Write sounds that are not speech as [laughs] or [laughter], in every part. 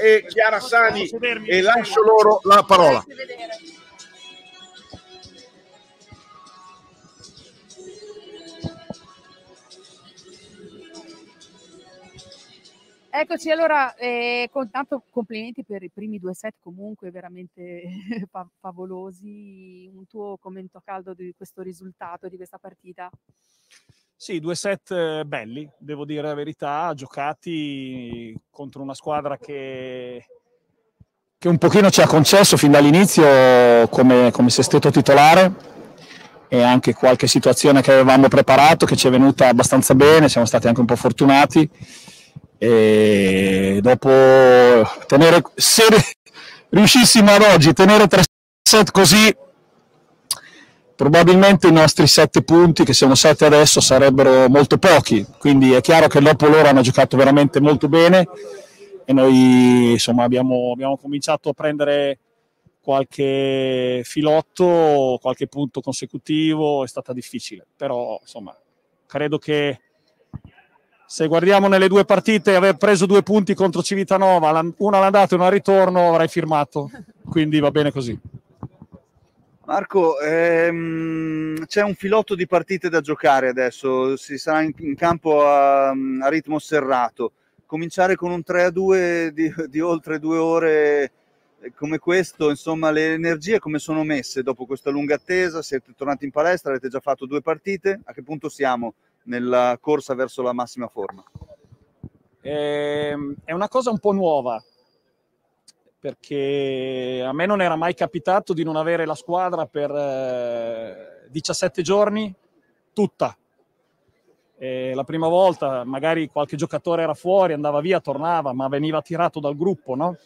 e Chiara Sani e lascio loro la parola. Eccoci, allora, eh, con tanto complimenti per i primi due set comunque veramente [laughs] favolosi. Un tuo commento caldo di questo risultato, di questa partita? Sì, due set eh, belli, devo dire la verità, giocati contro una squadra che, che un pochino ci ha concesso fin dall'inizio come, come sesteto titolare e anche qualche situazione che avevamo preparato che ci è venuta abbastanza bene, siamo stati anche un po' fortunati e dopo tenere, se riuscissimo ad oggi tenere tre set così probabilmente i nostri sette punti che sono sette adesso sarebbero molto pochi. Quindi è chiaro che dopo loro hanno giocato veramente molto bene e noi insomma abbiamo, abbiamo cominciato a prendere qualche filotto qualche punto consecutivo è stata difficile. Però insomma credo che se guardiamo nelle due partite, aver preso due punti contro Civitanova, una all'andata e una al ritorno, avrai firmato. Quindi va bene così. Marco, ehm, c'è un filotto di partite da giocare adesso, si sarà in, in campo a, a, ritmo serrato. Cominciare con un 3-2 di, di oltre due ore eh, come questo, insomma, le energie come sono messe dopo questa lunga attesa? Siete tornati in palestra, avete già fatto due partite? A che punto siamo? Nella corsa verso la massima forma? Ehm, è una cosa un po' nuova perché a me non era mai capitato di non avere la squadra per eh, 17 giorni tutta. E la prima volta magari qualche giocatore era fuori, andava via, tornava, ma veniva tirato dal gruppo, no?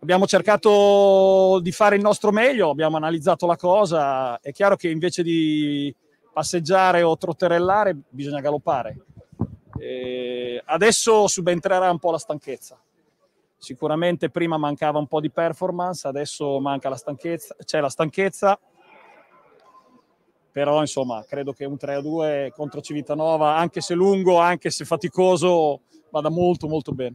Abbiamo cercato di fare il nostro meglio, abbiamo analizzato la cosa. È chiaro che invece di passeggiare o trotterellare bisogna galoppare. E adesso subentrerà un po' la stanchezza. Sicuramente prima mancava un po' di performance, adesso manca la stanchezza, c'è la stanchezza, però insomma credo che un 3-2 contro Civitanova, anche se lungo, anche se faticoso, vada molto molto bene.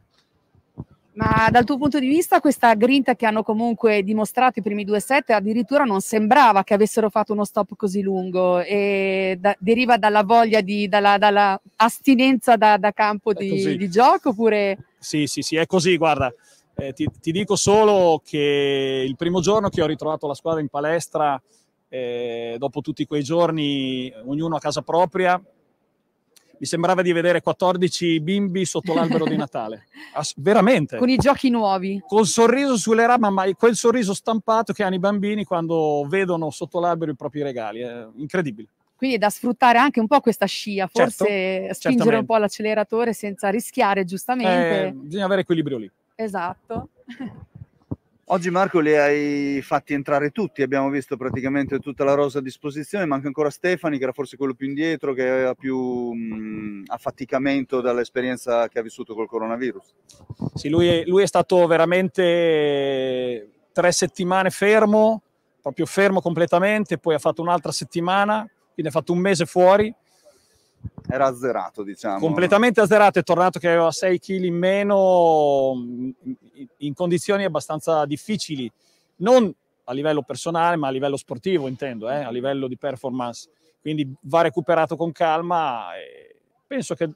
Ma dal tuo punto di vista questa grinta che hanno comunque dimostrato i primi due set addirittura non sembrava che avessero fatto uno stop così lungo e da, deriva dalla voglia di, dalla, dalla astinenza da, da campo di, di, gioco oppure... Sì, sì, sì, è così, guarda, eh, ti, ti, dico solo che il primo giorno che ho ritrovato la squadra in palestra, eh, dopo tutti quei giorni, ognuno a casa propria, mi sembrava di vedere 14 bimbi sotto l'albero di Natale. [laughs] As- veramente. Con i giochi nuovi. Col sorriso sulle rame, ma quel sorriso stampato che hanno i bambini quando vedono sotto l'albero i propri regali. È incredibile. Quindi è da sfruttare anche un po' questa scia, forse certo, spingere certamente. un po' l'acceleratore senza rischiare giustamente. Eh, bisogna avere equilibrio lì. Esatto. [laughs] Oggi Marco li hai fatti entrare tutti, abbiamo visto praticamente tutta la rosa a disposizione, manca ancora Stefani che era forse quello più indietro, che aveva più mh, affaticamento dall'esperienza che ha vissuto col coronavirus. Sì, lui è, lui è stato veramente tre settimane fermo, proprio fermo completamente, poi ha fatto un'altra settimana, quindi ha fatto un mese fuori era azzerato, diciamo. Completamente azzerato, è tornato che aveva 6 kg in meno in condizioni abbastanza difficili, non a livello personale, ma a livello sportivo, intendo, eh? a livello di performance. Quindi va recuperato con calma e penso che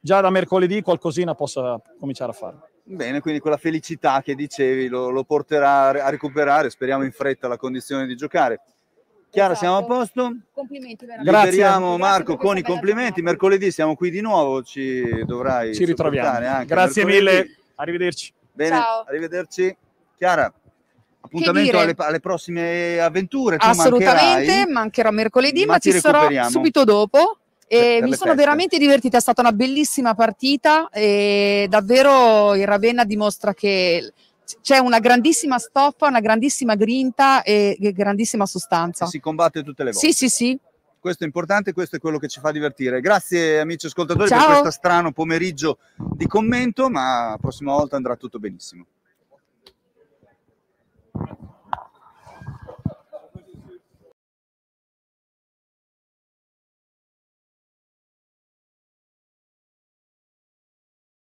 già da mercoledì qualcosina possa cominciare a fare. Bene, quindi quella felicità che dicevi lo, lo porterà a recuperare, speriamo in fretta la condizione di giocare. Chiara, esatto. siamo a posto? Complimenti veramente. Grazie. Liberiamo Marco con i complimenti. Mercoledì siamo qui di nuovo, ci dovrai Ci ritroviamo. Grazie mercoledì. mille, arrivederci. Bene, Ciao. arrivederci. Chiara, appuntamento alle, alle, prossime avventure. Tu Assolutamente, mancherai, mancherò mercoledì, ma, ma ci sarò subito dopo. E mi sono feste. veramente divertita, è stata una bellissima partita e davvero il Ravenna dimostra che c'è una grandissima stoffa, una grandissima grinta e grandissima sostanza. Si combatte tutte le volte. Sì, sì, sì. Questo è importante, questo è quello che ci fa divertire. Grazie amici ascoltatori Ciao. per questo strano pomeriggio di commento, ma la prossima volta andrà tutto benissimo.